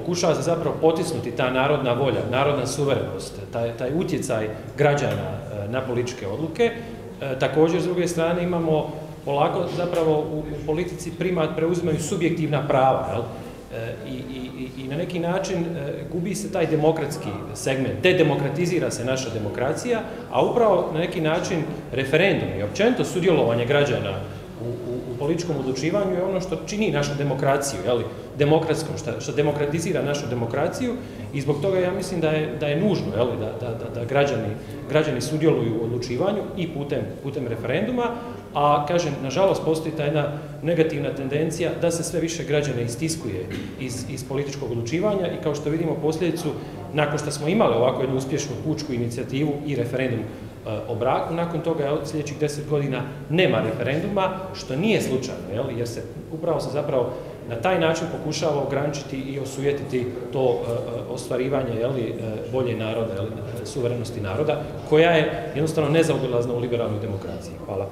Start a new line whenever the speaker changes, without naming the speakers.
Pokušava se zapravo potisnuti ta narodna volja, narodna suverenost, taj, taj utjecaj građana e, na političke odluke. E, također, s druge strane, imamo polako zapravo u, politici primat preuzimaju subjektivna prava. Jel? E, I, i, I na neki način gubi se taj demokratski segment, dedemokratizira se naša demokracija, a upravo na neki način referendum i općenito sudjelovanje građana u, političkom odlučivanju je ono što čini našu demokraciju, demokratskom, što, demokratizira našu demokraciju i zbog toga ja mislim da je, nužno da, građani, sudjeluju u odlučivanju i putem, referenduma, a kažem, nažalost postoji ta jedna negativna tendencija da se sve više građane istiskuje iz, iz političkog odlučivanja i kao što vidimo posljedicu, nakon što smo imali ovako jednu uspješnu pučku inicijativu i referendum o braku, nakon toga od sljedećih deset godina nema referenduma, što nije slučajno, jer se upravo se zapravo na taj način pokušava ograničiti i osujetiti to e, e, ostvarivanje jeli, bolje naroda, suverenosti naroda, koja je jednostavno nezaobilazna u liberalnoj demokraciji. Hvala.